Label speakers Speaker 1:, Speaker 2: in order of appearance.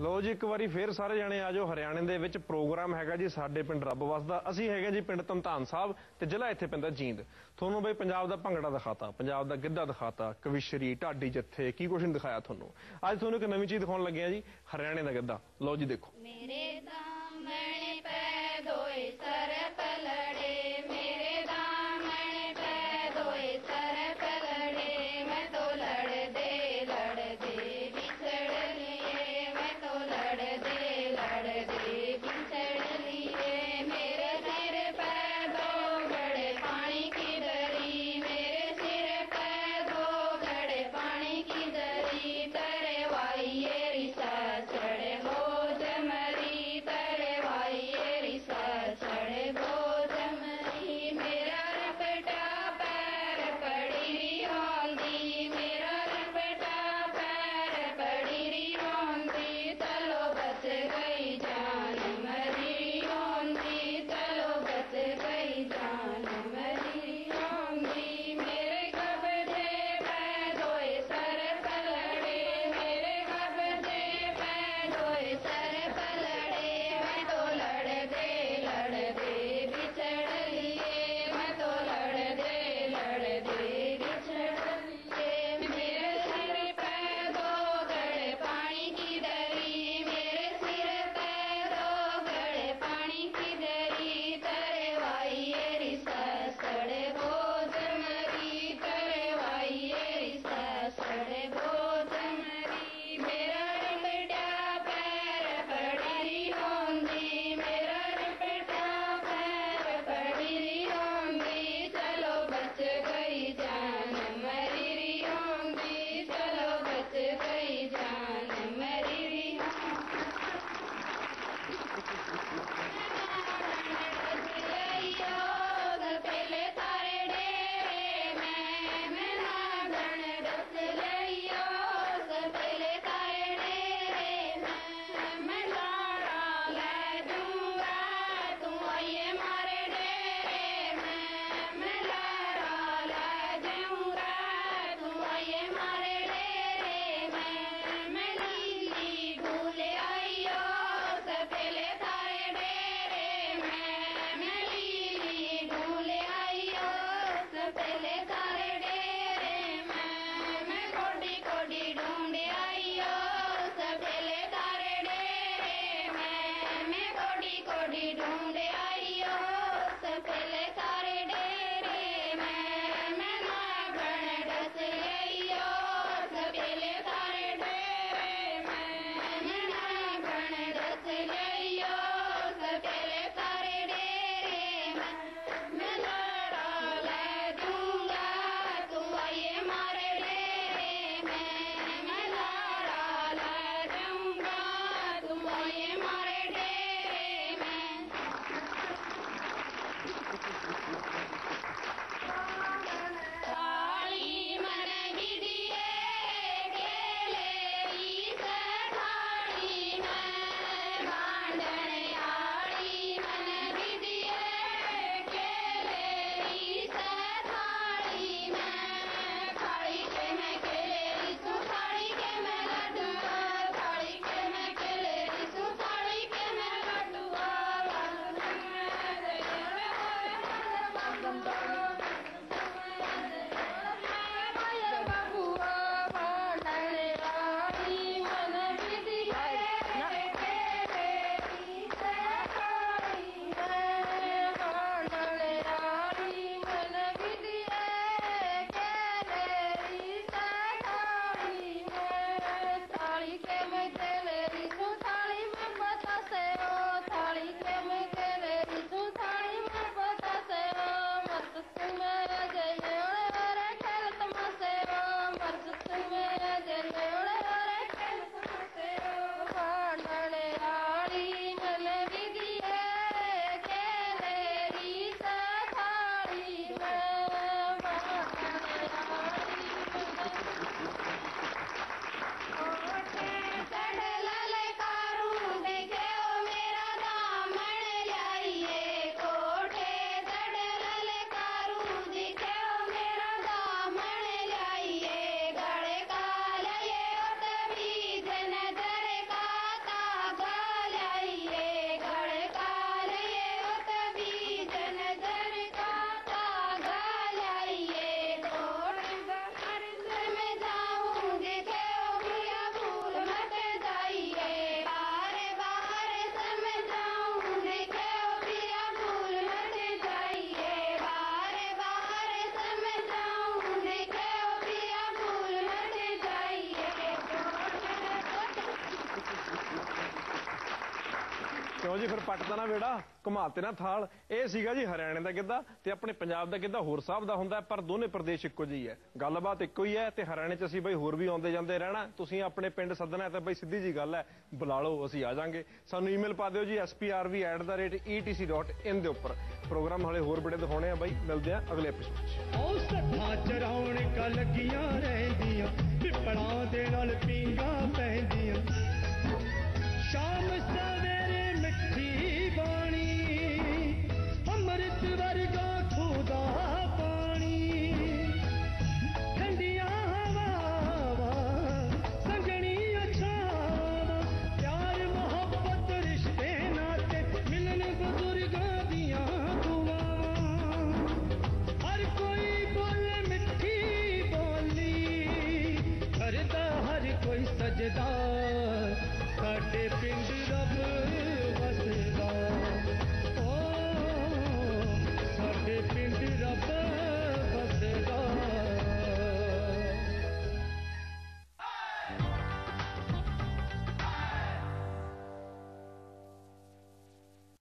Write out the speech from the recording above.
Speaker 1: ਲੋ ਜੀ, ਇੱਕ ਵਾਰੀ ਫੇਰ ਸਾਰੇ ਜਣੇ ਜਾਓ। ਹਰਿਆਣੇ ਦੇ ਵਿੱਚ ਪ੍ਰੋਗਰਾਮ ਹੈਗਾ ਜੀ ਸਾਡੇ ਪਿੰਡ ਰੱਬ ਵਸਦਾ। ਅਸੀਂ ਹੈਗੇ ਜੀ ਪਿੰਡ ਤਮਤਾਨ ਸਾਹਿਬ ਤੇ ਜ਼ਿਲ੍ਹਾ ਇੱਥੇ ਪੈਂਦਾ ਜੀਂਦ। ਤੁਹਾਨੂੰ ਬਈ ਪੰਜਾਬ ਦਾ ਭੰਗੜਾ ਦਿਖਾਤਾ, ਪੰਜਾਬ ਦਾ ਗਿੱਧਾ ਦਿਖਾਤਾ, ਕਵਿਸ਼ਰੀ, ਢਾਡੀ ਜੱਥੇ, ਕੀ ਕੁਛ ਨਹੀਂ ਦਿਖਾਇਆ ਤੁਹਾਨੂੰ। ਅੱਜ ਤੁਹਾਨੂੰ ਇੱਕ ਨਵੀਂ ਚੀਜ਼ ਦਿਖਾਉਣ ਲੱਗੇ ਆ ਜੀ, ਹਰਿਆਣੇ ਦਾ ਗਿੱਧਾ। ਲੋ ਜੀ, ਦੇਖੋ।
Speaker 2: ਮੇਰੇ ਤਾਂ
Speaker 1: ਜੀ? ਫਿਰ ਪੱਟਦਾ ਨਾ ਵੇੜਾ ਘੁਮਾਤੇ ਨਾ ਥਾਲ। ਇਹ ਸੀਗਾ ਜੀ ਹਰਿਆਣੇ ਦਾ ਗਿੱਧਾ ਤੇ ਆਪਣੇ ਪੰਜਾਬ ਦਾ ਗਿੱਧਾ ਹੋਰ ਸਾਹਿਬ ਦਾ ਹੁੰਦਾ, ਪਰ ਦੋਨੇ ਪ੍ਰਦੇਸ਼ ਇੱਕੋ ਜਿਹੀ ਹੈ। ਗੱਲਬਾਤ ਇੱਕੋ ਹੀ ਹੈ ਤੇ ਹਰਿਆਣੇ 'ਚ ਅਸੀਂ ਬਈ ਹੋਰ ਵੀ ਆਉਂਦੇ ਜਾਂਦੇ ਰਹਿਣਾ। ਤੁਸੀਂ ਆਪਣੇ ਪਿੰਡ ਸੱਦਣਾ ਹੈ ਤਾਂ ਬਈ ਸਿੱਧੀ ਜੀ ਗੱਲ ਹੈ, ਬੁਲਾ ਲਓ, ਅਸੀਂ ਆ ਜਾਾਂਗੇ। ਸਾਨੂੰ ਈਮੇਲ ਪਾ ਦਿਓ ਜੀ sprv@etc.in ਦੇ ਉੱਪਰ। ਪ੍ਰੋਗਰਾਮ ਹਲੇ ਹੋਰ ਬੜੇ ਦਿਖਾਉਣੇ ਆ ਬਈ, ਮਿਲਦੇ ਆ ਅਗਲੇ ਐਪੀਸੋਡ 'ਚ।
Speaker 3: ਉਹ ਚਰਾਉਣ ਕਾ ਲੱਗੀਆਂ ਰਹਿੰਦੀਆਂ।